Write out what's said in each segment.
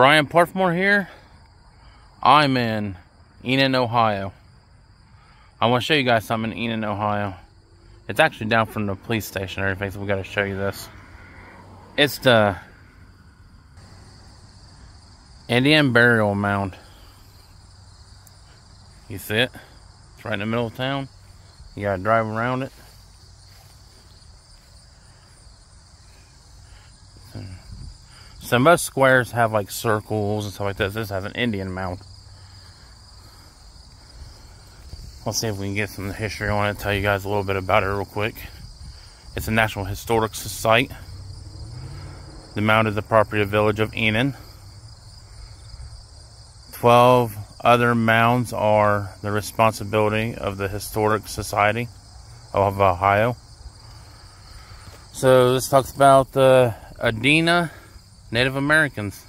Brian Parthemore here. I'm in Enon, Ohio. I want to show you guys something in Enon, Ohio. It's actually down from the police station everything, so we got to show you this. It's the Indian Burial Mound. You see it? It's right in the middle of town. You got to drive around it. Hmm. So most squares have like circles and stuff like this. This has an Indian mound. Let's see if we can get some history on it. Tell you guys a little bit about it real quick. It's a National Historic Site. The mound is the property of village of Enon. Twelve other mounds are the responsibility of the Historic Society of Ohio. So this talks about the Adena Native Americans.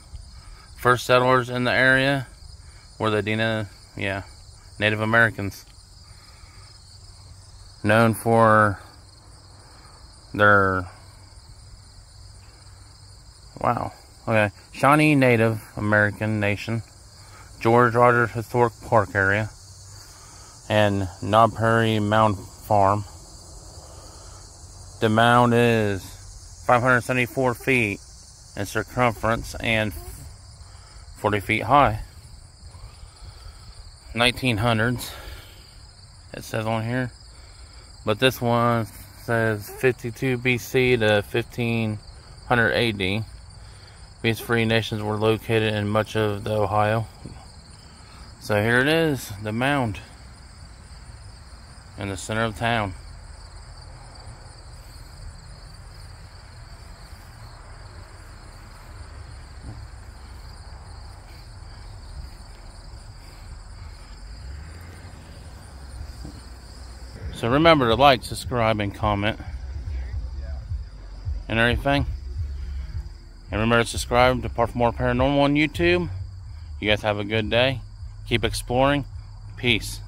First settlers in the area were the Adena, yeah, Native Americans. Known for their, wow, okay, Shawnee Native American Nation, George Rogers Historic Park Area, and Knob Prairie Mound Farm. The mound is 574 feet in circumference and 40 feet high. 1900s, it says on here. But this one says 52 BC to 1500 AD. These free nations were located in much of the Ohio. So here it is, the mound in the center of town. So remember to like, subscribe, and comment. And everything. And remember to subscribe to Parthemore Paranormal on YouTube. You guys have a good day. Keep exploring. Peace.